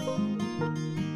you.